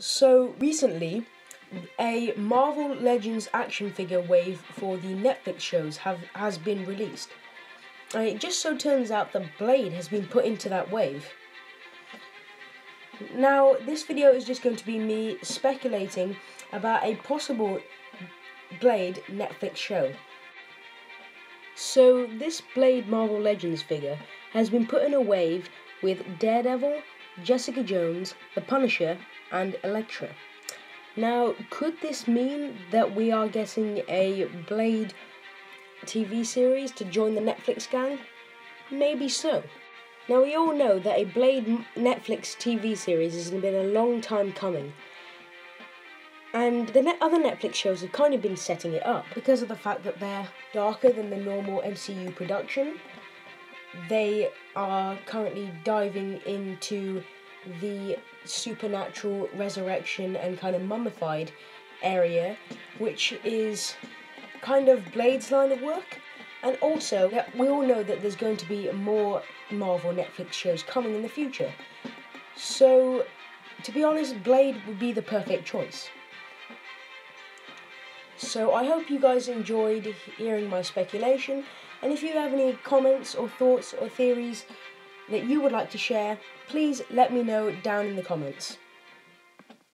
So recently, a Marvel Legends action figure wave for the Netflix shows have has been released. And it just so turns out that Blade has been put into that wave. Now, this video is just going to be me speculating about a possible Blade Netflix show. So, this Blade Marvel Legends figure has been put in a wave with Daredevil, Jessica Jones, The Punisher, and Elektra. Now, could this mean that we are getting a Blade TV series to join the Netflix gang? Maybe so. Now, we all know that a Blade Netflix TV series has been a long time coming. And the other Netflix shows have kind of been setting it up because of the fact that they're darker than the normal MCU production. They are currently diving into the supernatural resurrection and kind of mummified area, which is kind of Blade's line of work. And also, we all know that there's going to be more Marvel Netflix shows coming in the future. So, to be honest, Blade would be the perfect choice. So, I hope you guys enjoyed hearing my speculation. And if you have any comments or thoughts or theories that you would like to share, please let me know down in the comments.